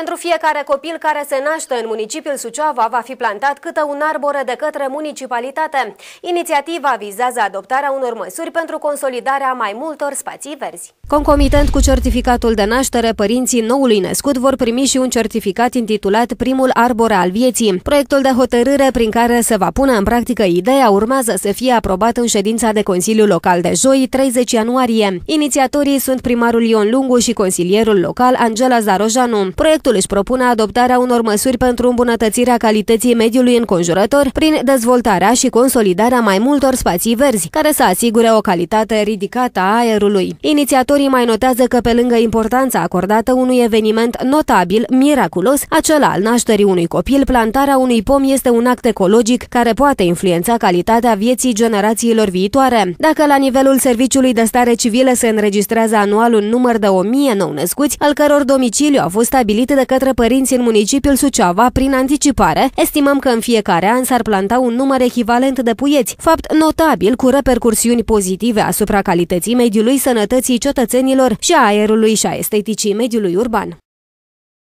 Pentru fiecare copil care se naște în municipiul Suceava va fi plantat câte un arbore de către municipalitate. Inițiativa vizează adoptarea unor măsuri pentru consolidarea mai multor spații verzi. Concomitent cu certificatul de naștere, părinții noului născut vor primi și un certificat intitulat Primul arbore al vieții. Proiectul de hotărâre prin care se va pune în practică ideea urmează să fie aprobat în ședința de Consiliu Local de joi, 30 ianuarie. Inițiatorii sunt primarul Ion Lungu și consilierul local Angela Zarojanu. Proiectul Proiectul își propune adoptarea unor măsuri pentru îmbunătățirea calității mediului înconjurător prin dezvoltarea și consolidarea mai multor spații verzi, care să asigure o calitate ridicată a aerului. Inițiatorii mai notează că pe lângă importanța acordată unui eveniment notabil, miraculos, acela al nașterii unui copil, plantarea unui pom este un act ecologic care poate influența calitatea vieții generațiilor viitoare. Dacă la nivelul Serviciului de Stare Civile se înregistrează anual un număr de 1000 nou născuți, al căror domiciliu a fost stabilit de către părinți în municipiul Suceava prin anticipare, estimăm că în fiecare an s-ar planta un număr echivalent de puieți, fapt notabil cu repercursiuni pozitive asupra calității mediului, sănătății cetățenilor și a aerului și a esteticii mediului urban.